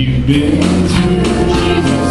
You've been to Jesus.